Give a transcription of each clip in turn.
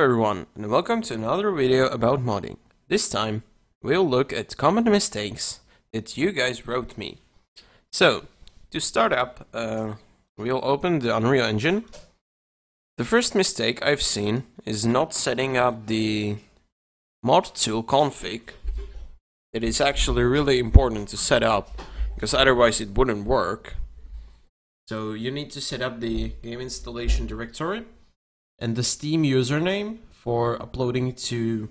everyone and welcome to another video about modding. This time we'll look at common mistakes that you guys wrote me. So to start up uh, we'll open the Unreal Engine. The first mistake I've seen is not setting up the mod tool config. It is actually really important to set up because otherwise it wouldn't work. So you need to set up the game installation directory and the Steam username for uploading to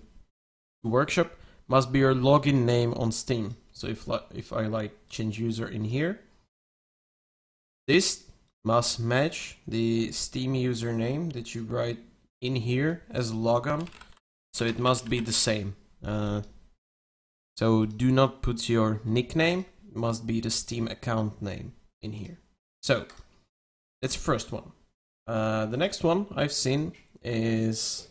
Workshop must be your login name on Steam. So if if I like change user in here, this must match the Steam username that you write in here as logon. So it must be the same. Uh, so do not put your nickname. It must be the Steam account name in here. So that's the first one. Uh, the next one I've seen is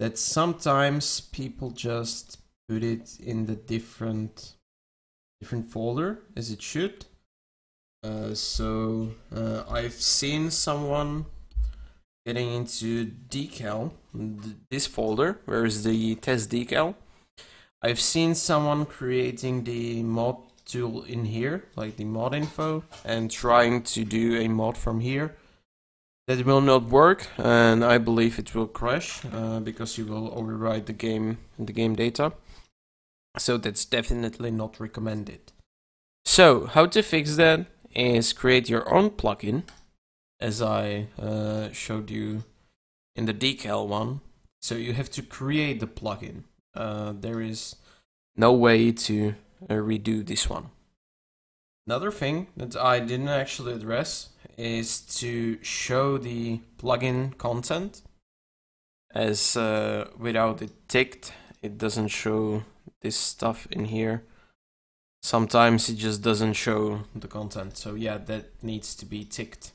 that sometimes people just put it in the different different folder as it should. Uh, so uh, I've seen someone getting into decal, this folder, where is the test decal. I've seen someone creating the mod tool in here, like the mod info, and trying to do a mod from here that will not work and I believe it will crash uh, because you will override the game the game data. So that's definitely not recommended. So how to fix that is create your own plugin as I uh, showed you in the decal one. So you have to create the plugin. Uh, there is no way to uh, redo this one. Another thing that I didn't actually address is to show the plugin content. As uh, without it ticked it doesn't show this stuff in here. Sometimes it just doesn't show the content. So yeah that needs to be ticked.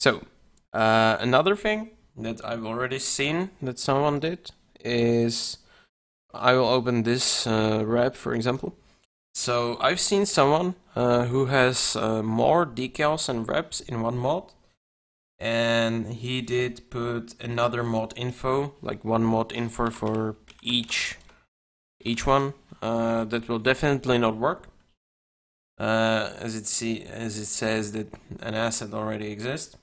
So uh, another thing that I've already seen that someone did is I will open this uh, wrap for example so I've seen someone uh, who has uh, more decals and wraps in one mod and he did put another mod info like one mod info for each each one uh, that will definitely not work. Uh, as it see as it says that an asset already exists.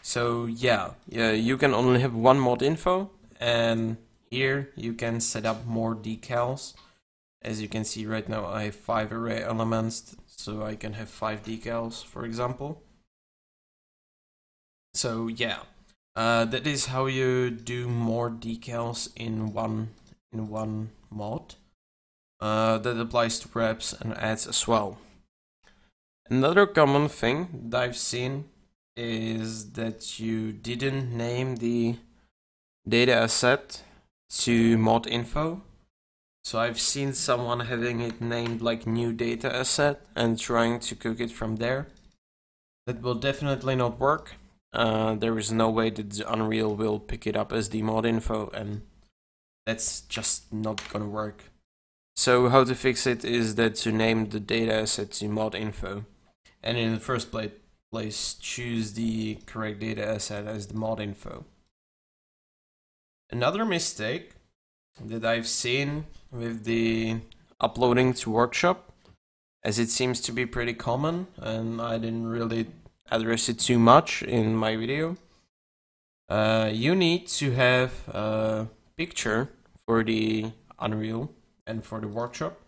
So yeah yeah you can only have one mod info and here you can set up more decals as you can see right now I have five array elements so I can have five decals for example. So yeah. Uh, that is how you do more decals in one in one mod. Uh, that applies to wraps and ads as well. Another common thing that I've seen is that you didn't name the data asset to mod info so I've seen someone having it named like new data asset and trying to cook it from there. That will definitely not work. Uh, there is no way that Unreal will pick it up as the mod info and that's just not gonna work. So how to fix it is that to name the data asset to mod info and in the first place choose the correct data asset as the mod info. Another mistake that I've seen with the uploading to workshop as it seems to be pretty common and I didn't really address it too much in my video. Uh, you need to have a picture for the Unreal and for the workshop.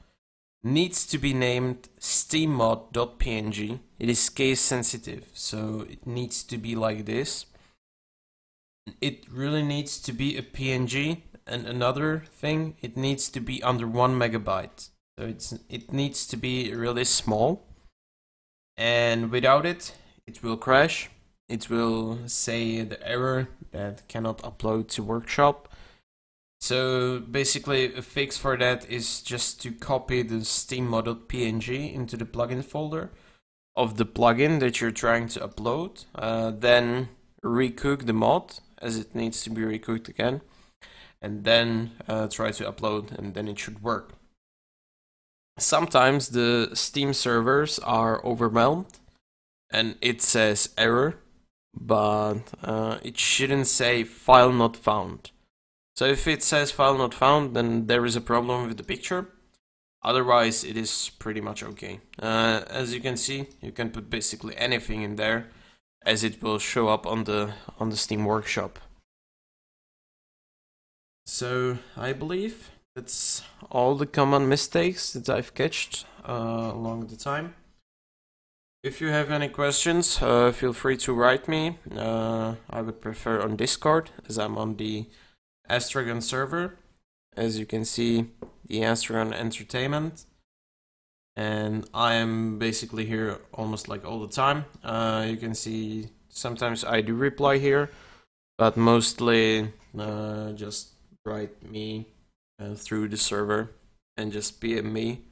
Needs to be named steammod.png. It is case sensitive, so it needs to be like this. It really needs to be a PNG and another thing, it needs to be under one megabyte. So it's it needs to be really small. And without it, it will crash. It will say the error that cannot upload to workshop. So basically a fix for that is just to copy the steammod.png into the plugin folder of the plugin that you're trying to upload. Uh, then recook the mod as it needs to be recooked again and then uh, try to upload and then it should work. Sometimes the Steam servers are overwhelmed and it says error but uh, it shouldn't say file not found. So if it says file not found, then there is a problem with the picture. Otherwise, it is pretty much okay. Uh, as you can see, you can put basically anything in there, as it will show up on the on the Steam Workshop. So I believe that's all the common mistakes that I've catched uh, along the time. If you have any questions, uh, feel free to write me. Uh, I would prefer on Discord, as I'm on the Astragon server. As you can see, the Astragon Entertainment. And I am basically here almost like all the time. Uh, you can see sometimes I do reply here, but mostly uh, just write me uh, through the server and just PM me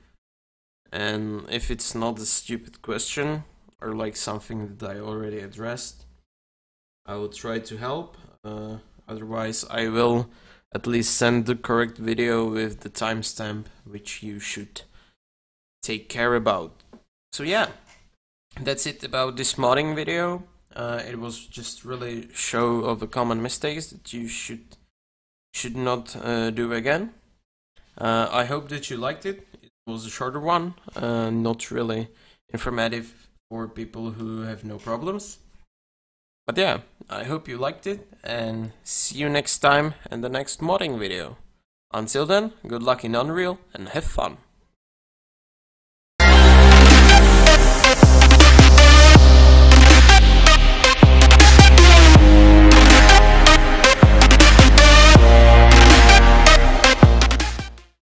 and if it's not a stupid question or like something that I already addressed, I will try to help. Uh, otherwise, I will at least send the correct video with the timestamp, which you should take care about. So yeah, that's it about this modding video. Uh, it was just really show of the common mistakes that you should should not uh, do again. Uh, I hope that you liked it It was a shorter one, uh, not really informative for people who have no problems. But yeah, I hope you liked it and see you next time in the next modding video. Until then, good luck in Unreal and have fun.